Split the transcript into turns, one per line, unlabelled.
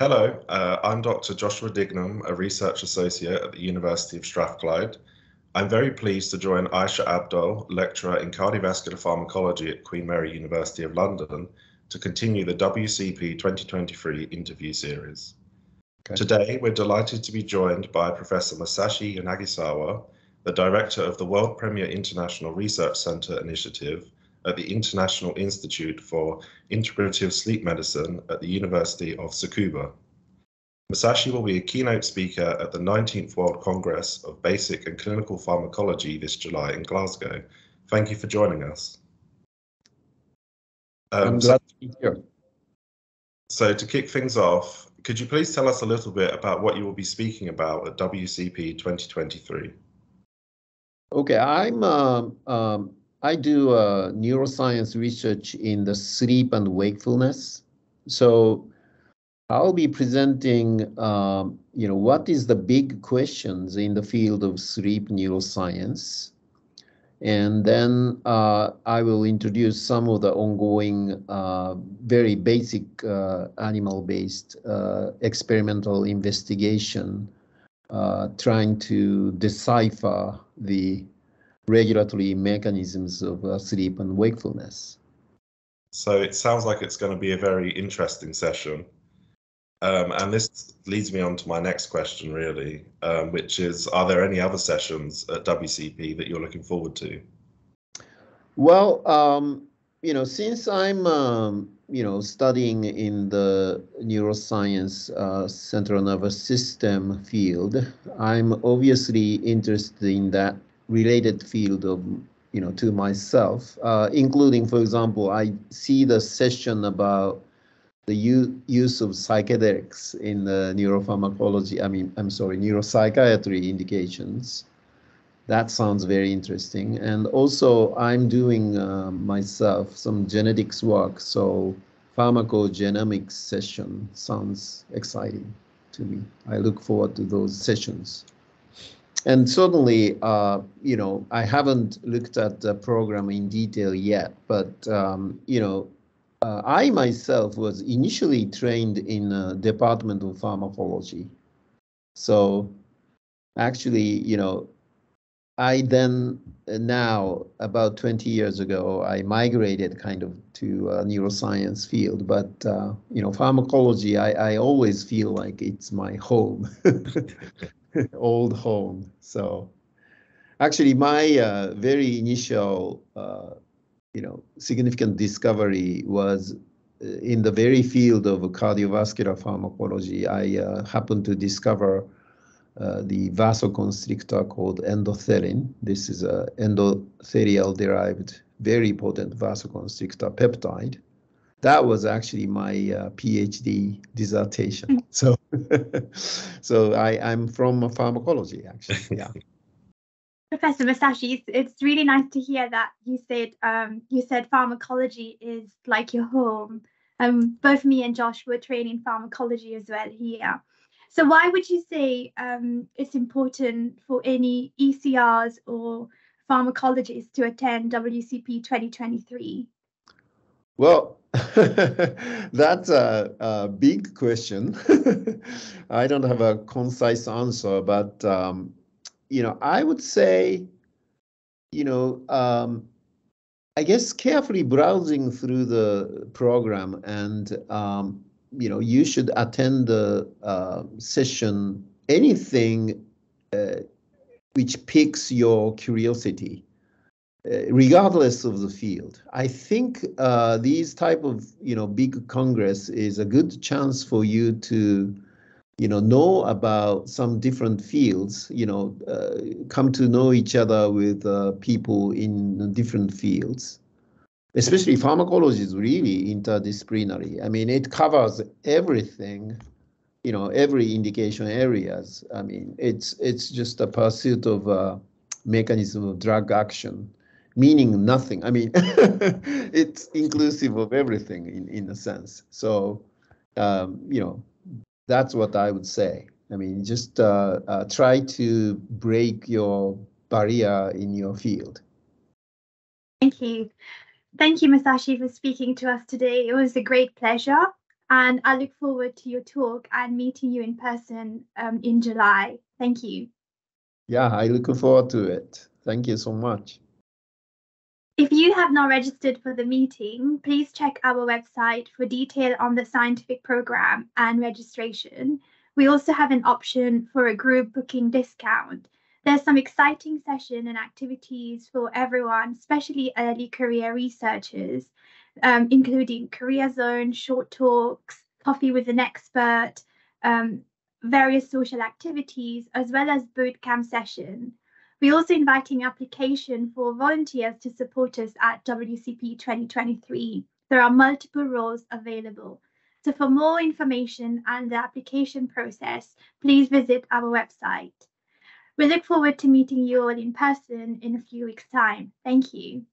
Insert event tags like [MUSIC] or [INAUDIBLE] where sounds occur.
Hello, uh, I'm Dr. Joshua Dignam, a research associate at the University of Strathclyde. I'm very pleased to join Aisah Aubdool, lecturer in cardiovascular pharmacology at Queen Mary University of London, to continue the WCP 2023 interview series. Okay. Today, we're delighted to be joined by Professor Masashi Yanagisawa, the director of the World Premier International Research Center Initiative at the International Institute for Integrative Sleep Medicine at the University of Tsukuba. Masashi will be a keynote speaker at the 19th World Congress of Basic and Clinical Pharmacology this July in Glasgow. Thank you for joining us.
Um, I'm glad to be here.
So to kick things off, could you please tell us a little bit about what you will be speaking about at WCP 2023?
Okay, I'm um, um, I do uh, neuroscience research in the sleep and wakefulness. So I'll be presenting, um, you know, what is the big questions in the field of sleep neuroscience. And then uh, I will introduce some of the ongoing, uh, very basic uh, animal-based uh, experimental investigation, uh, trying to decipher the regulatory mechanisms of uh, sleep and wakefulness.
So it sounds like it's going to be a very interesting session. Um, and this leads me on to my next question, really, um, which is Are there any other sessions at WCP that you're looking forward to?
Well, um, you know, since I'm, um, you know, studying in the neuroscience uh, central nervous system field, I'm obviously interested in that related field of you know to myself, uh, including, for example, I see the session about the use of psychedelics in the neuropharmacology. I mean, I'm sorry, neuropsychiatry indications. That sounds very interesting. And also, I'm doing uh, myself some genetics work, so pharmacogenomics session sounds exciting to me. I look forward to those sessions and certainly, uh, you know, I haven't looked at the program in detail yet, but um, you know, uh, I myself was initially trained in a department of pharmacology. So actually, you know, I then uh, now about 20 years ago, I migrated kind of to a neuroscience field, but uh, you know, pharmacology, I, I always feel like it's my home. [LAUGHS] [LAUGHS] old home. So actually my uh, very initial, uh, you know, significant discovery was uh, in the very field of cardiovascular pharmacology. I uh, happened to discover uh, the vasoconstrictor called endothelin. This is a endothelial derived very potent vasoconstrictor peptide that was actually my uh, PhD dissertation. Mm. So, [LAUGHS] so I, I'm from pharmacology, actually. [LAUGHS] Yeah.
Professor Masashi, it's, it's really nice to hear that you said um, you said pharmacology is like your home. Um, both me and Josh were trained in pharmacology as well here. So why would you say um, it's important for any ECRs or pharmacologists to attend WCP 2023?
Well, [LAUGHS] That's a, a, big question. [LAUGHS] I don't have a concise answer, but um, you know, I would say, you know, um, I guess carefully browsing through the program, and um, you know, you should attend the uh, session. Anything uh, which piques your curiosity regardless of the field. I think uh, these type of you know big congress is a good chance for you to you know know about some different fields. You know, uh, come to know each other with uh, people in different fields. Especially pharmacology is really interdisciplinary. I mean, it covers everything. You know, every indication areas. I mean, it's it's just a pursuit of uh, mechanism of drug action meaning nothing. I mean, [LAUGHS] it's inclusive of everything in, in a sense. So, um, you know, that's what I would say. I mean, just uh, uh, try to break your barrier in your field.
Thank you. Thank you, Masashi, for speaking to us today. It was a great pleasure. And I look forward to your talk and meeting you in person um, in July. Thank you.
Yeah, I look forward to it. Thank you so much.
If you have not registered for the meeting, please check our website for detail on the scientific program and registration. We also have an option for a group booking discount. There's some exciting session and activities for everyone, especially early career researchers, um, including career zone, short talks, coffee with an expert, um, various social activities, as well as bootcamp session. We're also inviting application for volunteers to support us at WCP 2023. There are multiple roles available. So for more information and the application process, please visit our website. We look forward to meeting you all in person in a few weeks' time. Thank you.